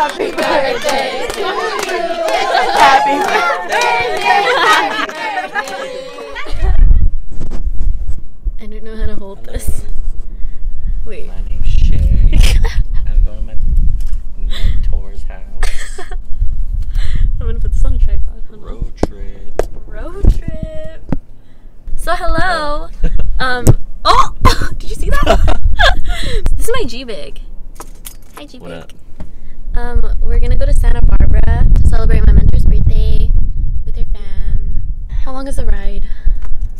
Happy birthday to you. Happy birthday. I don't know how to hold this. Wait. My name's Shaye. I'm going to my mentor's house. I'm gonna put this on a tripod. Hold on. Road trip. Road trip. So hello. Um. Oh, did you see that? this is my G big. Hi G What big. Up? Um, we're gonna go to Santa Barbara to celebrate my mentor's birthday with her fam. How long is the ride?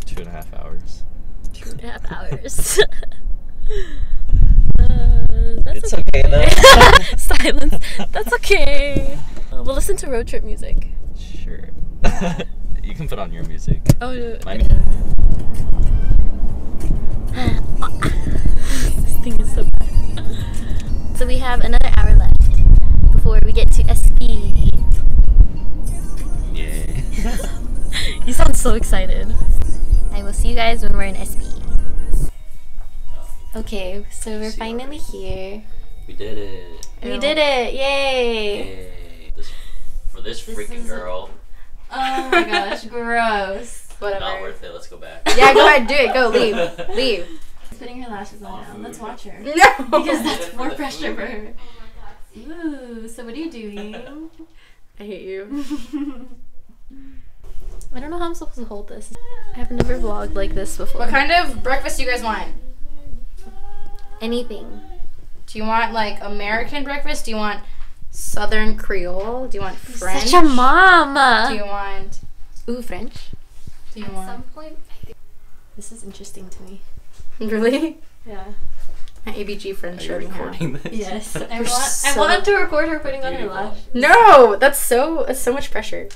Two and a half hours. Two and a half hours. uh, that's It's okay, though. Silence. That's okay. Uh, we'll listen to road trip music. Sure. you can put on your music. Oh, yeah. My this thing is so bad. So we have another hour left before we get to SB. Yeah. You sound so excited. I will see you guys when we're in SB. Oh. Okay, so we're finally here. we did it. We did it! Yay! Yay. This, for this freaking is- girl. Oh my gosh, gross. Whatever. Not worth it. Let's go back. Yeah, go ahead, do it. Go, leave. Leave. Putting her lashes on now. Let's watch her. No. Because that's more pressure for her. Ooh, so what are you doing? I hate you. I don't know how I'm supposed to hold this. I have never vlogged like this before. What kind of breakfast do you guys want? Anything. Do you want like American breakfast? Do you want Southern Creole? Do you want French? Such a mom. Do you want? Ooh, French. Do you At some want? point, I think this is interesting to me. Really? Yeah. My ABG friend Are you showed me how. recording this? Yes. I We're want. I so wanted to record her putting on her lash. No, that's so. That's so much pressure.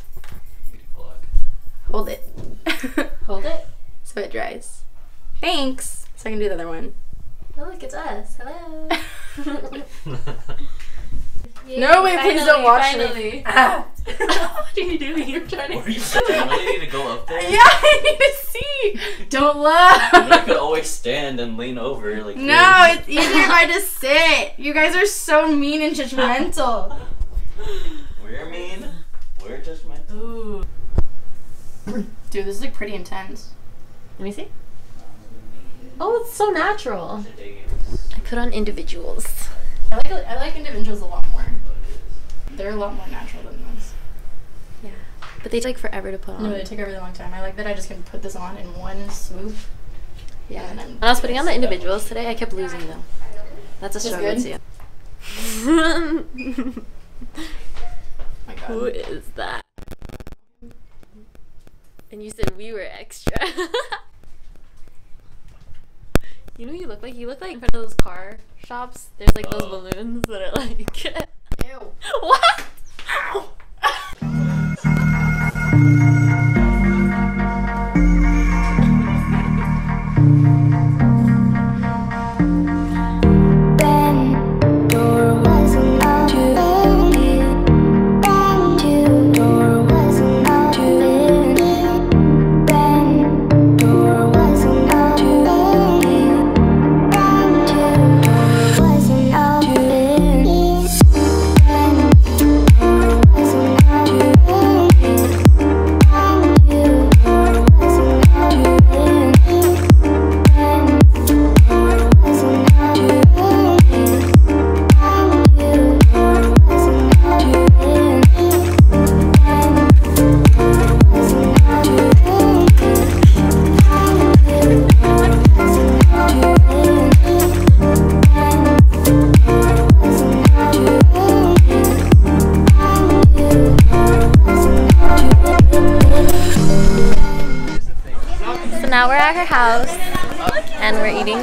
Hold it. Hold it. so it dries. Thanks. So I can do the other one. Oh look, it's us. Hello. No, wait, please don't watch me. Ah. what are you doing? You're trying to. What are you saying? I need to go up there. Yeah, I need to see. Don't You know, I could always stand and lean over like No, this. it's easier if I just sit. You guys are so mean and judgmental. We're mean. We're judgmental. Ooh. Dude, this is like pretty intense. Let me see. Oh, it's so natural. I put on individuals. I like I like individuals a lot more. They're a lot more natural than this. Yeah. But they take forever to put on. No, they take a really long time. I like that I just can put this on in one swoop. yeah. and then When I was putting on the individuals today, I kept losing them. That's a struggle good? too. my God. Who is that? And you said we were extra. you know what you look like? You look like in front of those car shops. There's like those Oh. balloons that are like Ew. What? So now we're at her house and we're eating.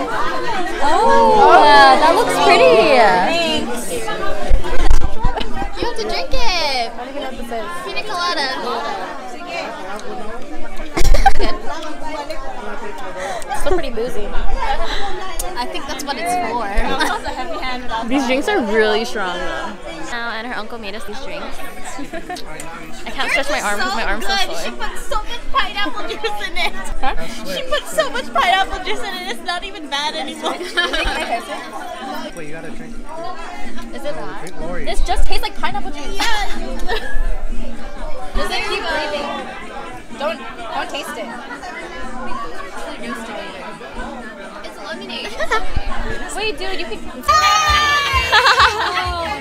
Oh, that looks pretty. Thanks. You have to drink it. I don't even know what this is. Pina colada. Still pretty boozy. I think that's what it's for. These drinks are really strong though. Now and her uncle made us these drinks. I can't stretch my arm because my arm's so sore. She put so much pineapple juice in it. She put so much pineapple juice in it. It's not even bad anymore. Wait, you gotta drink. Is it that? Drink Lori. This just tastes like pineapple juice. Just like keep breathing. Don't don't taste it. It's lemonade. Wait, dude, you can. Happy birthday to you.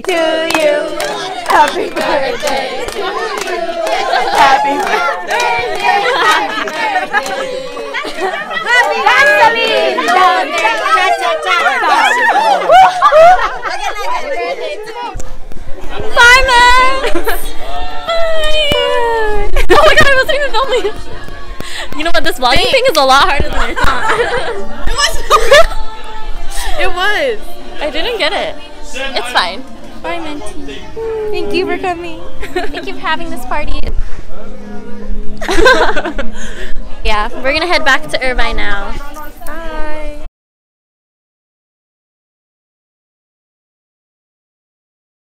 birthday to you. Happy birthday to you. Happy birthday. Happy birthday. Happy Bye, man. Bye. Oh my god, I wasn't even filming. You know what? This vlogging thing is a lot harder than I thought. it was. It was. I didn't get it. It's fine. Bye, Minty. Thank you for coming. Thank you for having this party. yeah, we're gonna head back to Irvine now.